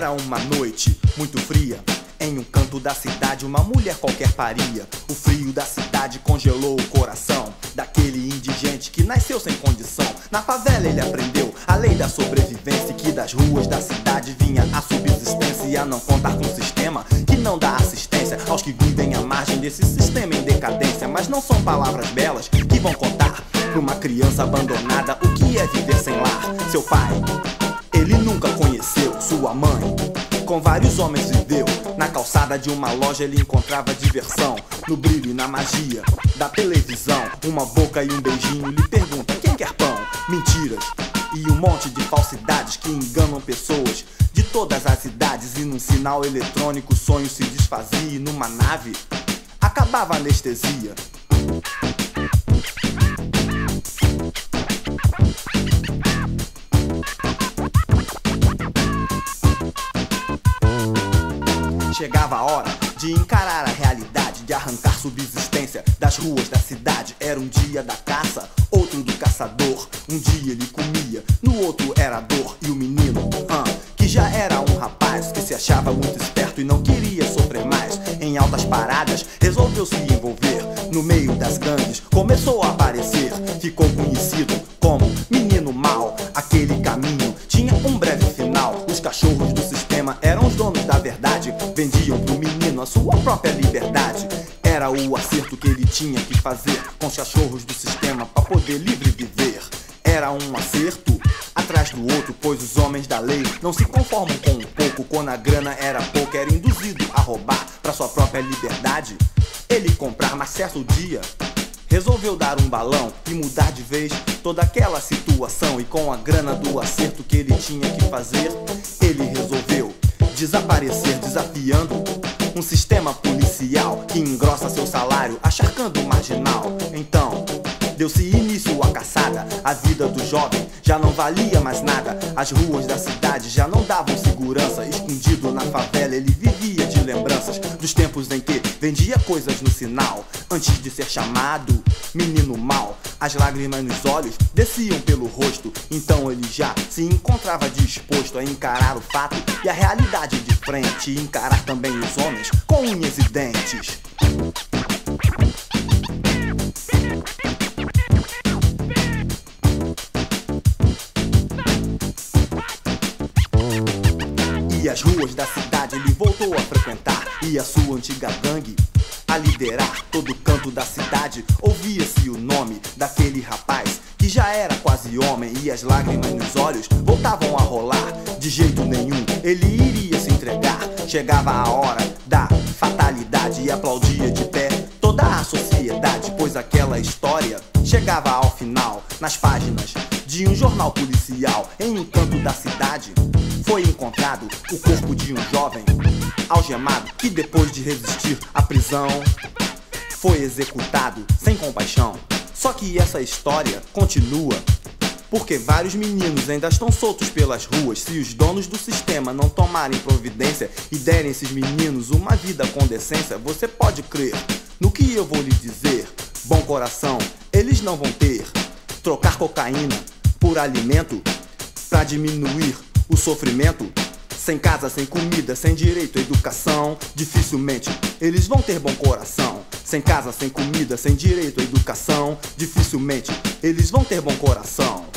Era uma noite muito fria. Em um canto da cidade, uma mulher qualquer paria. O frio da cidade congelou o coração daquele indigente que nasceu sem condição. Na favela ele aprendeu a lei da sobrevivência, que das ruas da cidade vinha a subsistência e a não contar com o sistema que não dá assistência aos que vivem à margem desse sistema em decadência. Mas não são palavras belas que vão contar pra uma criança abandonada o que é viver sem lar. Seu pai, ele nunca conheceu sua mãe. Com vários homens viveu. Na calçada de uma loja ele encontrava diversão. No brilho e na magia da televisão. Uma boca e um beijinho lhe pergunta quem quer pão. Mentiras e um monte de falsidades que enganam pessoas de todas as idades. E num sinal eletrônico o sonho se desfazia. E numa nave acabava a anestesia. De encarar a realidade, de arrancar subsistência das ruas da cidade. Era um dia da caça, outro do caçador. Um dia ele comia, no outro era dor. E o menino, ah, que já era um rapaz que se achava muito esperto e não queria sofrer mais. Em altas paradas, resolveu se envolver no meio das gangues. Começou a aparecer, ficou da verdade. Vendiam pro menino a sua própria liberdade. Era o acerto que ele tinha que fazer com os cachorros do sistema para poder livre viver. Era um acerto atrás do outro, pois os homens da lei não se conformam com um pouco. Quando a grana era pouca, era induzido a roubar para sua própria liberdade. Ele comprar, mas certo dia resolveu dar um balão e mudar de vez toda aquela situação. E com a grana do acerto que ele tinha que fazer, ele desaparecer, desafiando um sistema policial que engrossa seu salário, acharcando o marginal. Então, deu-se início à caçada. A vida do jovem já não valia mais nada. As ruas da cidade já não davam segurança. Escondido na favela, ele vivia de lembranças dos tempos em que vendia coisas no sinal. Antes de ser chamado menino mal, as lágrimas nos olhos desciam pelo rosto. Então ele já se encontrava disposto a encarar o fato e a realidade de frente. E encarar também os homens com unhas e dentes. E as ruas da cidade frequentar. A sua antiga gangue a liderar todo canto da cidade. Ouvia-se o nome daquele rapaz que já era quase homem. E as lágrimas nos olhos voltavam a rolar. De jeito nenhum ele iria se entregar. Chegava a hora da fatalidade e aplaudia de pé toda a sociedade. Pois aquela história chegava ao final nas páginas de um jornal policial em um canto da cidade. Foi encontrado o corpo de um jovem algemado que depois de resistir à prisão foi executado sem compaixão. Só que essa história continua porque vários meninos ainda estão soltos pelas ruas. Se os donos do sistema não tomarem providência e derem esses meninos uma vida com decência, você pode crer no que eu vou lhe dizer. Bom coração, eles não vão ter. Trocar cocaína por alimento pra diminuir o sofrimento. Sem casa, sem comida, sem direito à educação, dificilmente eles vão ter bom coração. Sem casa, sem comida, sem direito à educação, dificilmente eles vão ter bom coração.